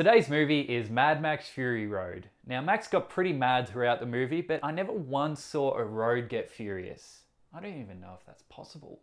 Today's movie is Mad Max Fury Road. Now, Max got pretty mad throughout the movie, but I never once saw a road get furious. I don't even know if that's possible.